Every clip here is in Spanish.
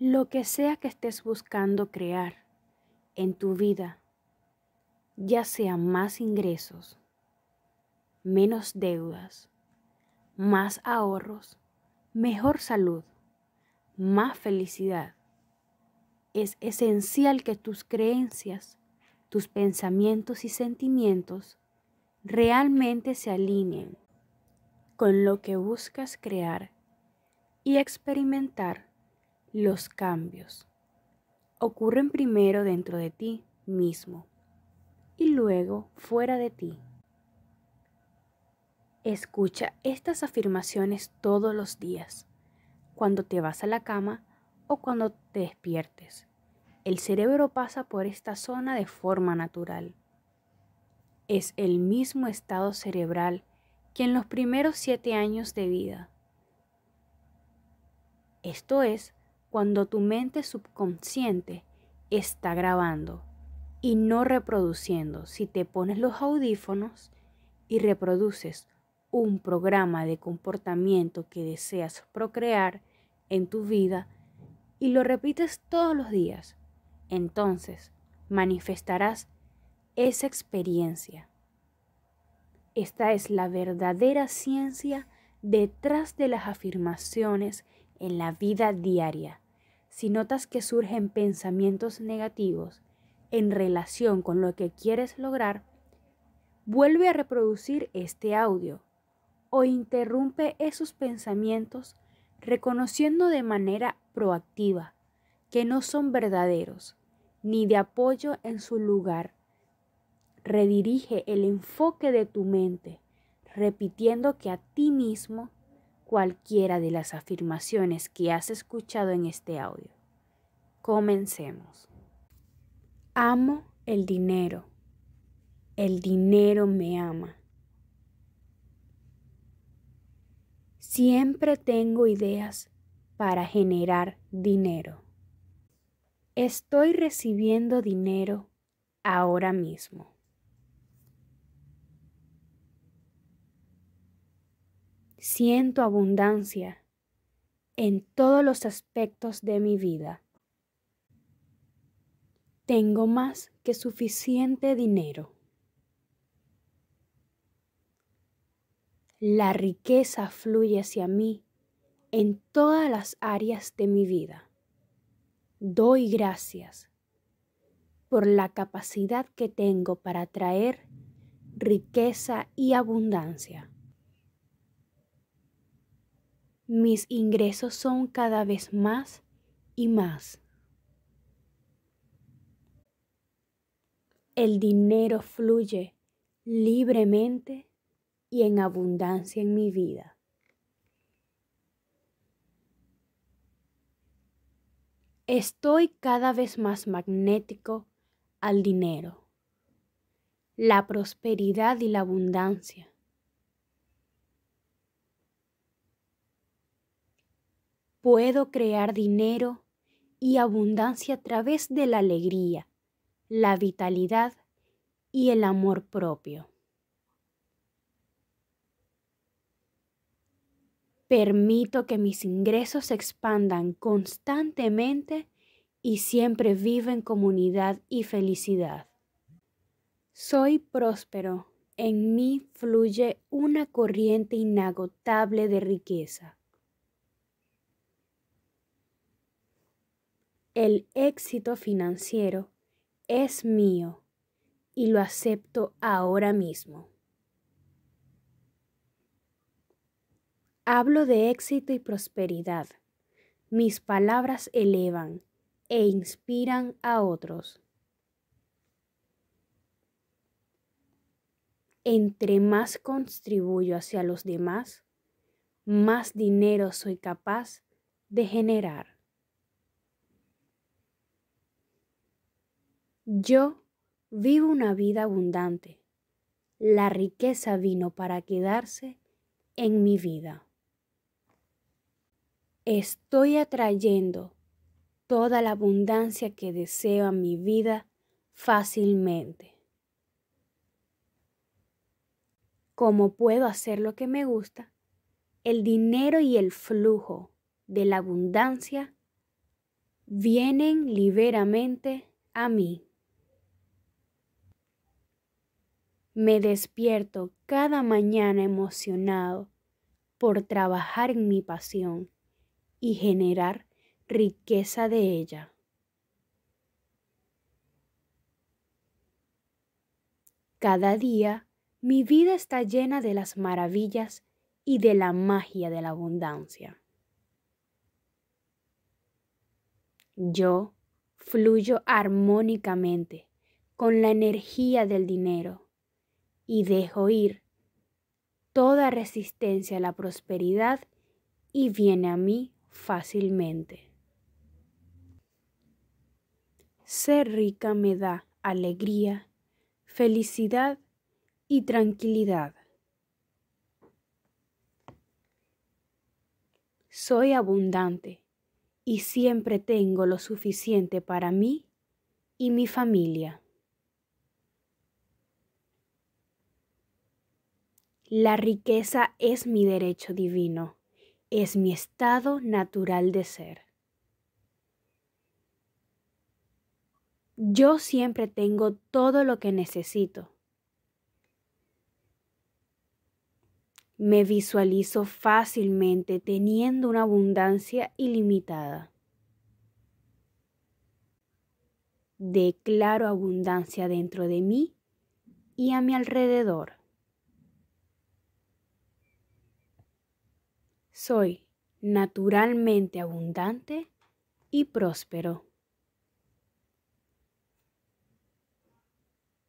Lo que sea que estés buscando crear en tu vida, ya sea más ingresos, menos deudas, más ahorros, mejor salud, más felicidad, es esencial que tus creencias, tus pensamientos y sentimientos realmente se alineen con lo que buscas crear y experimentar los cambios. Ocurren primero dentro de ti mismo y luego fuera de ti. Escucha estas afirmaciones todos los días, cuando te vas a la cama o cuando te despiertes. El cerebro pasa por esta zona de forma natural. Es el mismo estado cerebral que en los primeros siete años de vida. Esto es cuando tu mente subconsciente está grabando y no reproduciendo. Si te pones los audífonos y reproduces un programa de comportamiento que deseas procrear en tu vida y lo repites todos los días, entonces manifestarás esa experiencia. Esta es la verdadera ciencia detrás de las afirmaciones en la vida diaria. Si notas que surgen pensamientos negativos en relación con lo que quieres lograr, vuelve a reproducir este audio o interrumpe esos pensamientos reconociendo de manera proactiva que no son verdaderos ni de apoyo en su lugar. Redirige el enfoque de tu mente, repitiendo que a ti mismo cualquiera de las afirmaciones que has escuchado en este audio. Comencemos. Amo el dinero. El dinero me ama. Siempre tengo ideas para generar dinero. Estoy recibiendo dinero ahora mismo. Siento abundancia en todos los aspectos de mi vida. Tengo más que suficiente dinero. La riqueza fluye hacia mí en todas las áreas de mi vida. Doy gracias por la capacidad que tengo para traer riqueza y abundancia. Mis ingresos son cada vez más y más. El dinero fluye libremente y en abundancia en mi vida. Estoy cada vez más magnético al dinero, la prosperidad y la abundancia. Puedo crear dinero y abundancia a través de la alegría, la vitalidad y el amor propio. Permito que mis ingresos se expandan constantemente y siempre viva en comunidad y felicidad. Soy próspero, en mí fluye una corriente inagotable de riqueza. El éxito financiero es mío y lo acepto ahora mismo. Hablo de éxito y prosperidad. Mis palabras elevan e inspiran a otros. Entre más contribuyo hacia los demás, más dinero soy capaz de generar. Yo vivo una vida abundante. La riqueza vino para quedarse en mi vida. Estoy atrayendo toda la abundancia que deseo a mi vida fácilmente. Como puedo hacer lo que me gusta, el dinero y el flujo de la abundancia vienen liberamente a mí. Me despierto cada mañana emocionado por trabajar en mi pasión y generar riqueza de ella. Cada día mi vida está llena de las maravillas y de la magia de la abundancia. Yo fluyo armónicamente con la energía del dinero y dejo ir toda resistencia a la prosperidad y viene a mí fácilmente. Ser rica me da alegría, felicidad y tranquilidad. Soy abundante y siempre tengo lo suficiente para mí y mi familia. La riqueza es mi derecho divino, es mi estado natural de ser. Yo siempre tengo todo lo que necesito. Me visualizo fácilmente teniendo una abundancia ilimitada. Declaro abundancia dentro de mí y a mi alrededor. Soy naturalmente abundante y próspero.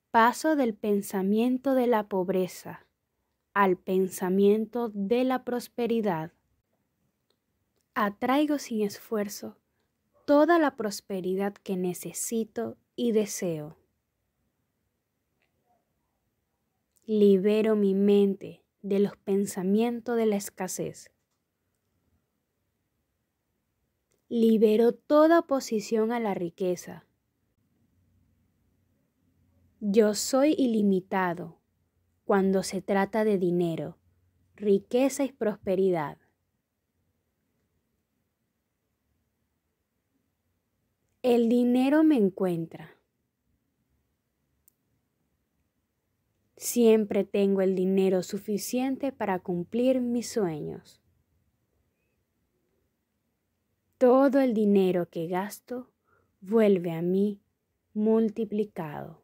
Paso del pensamiento de la pobreza al pensamiento de la prosperidad. Atraigo sin esfuerzo toda la prosperidad que necesito y deseo. Libero mi mente de los pensamientos de la escasez. Libero toda oposición a la riqueza. Yo soy ilimitado cuando se trata de dinero, riqueza y prosperidad. El dinero me encuentra. Siempre tengo el dinero suficiente para cumplir mis sueños. Todo el dinero que gasto vuelve a mí multiplicado.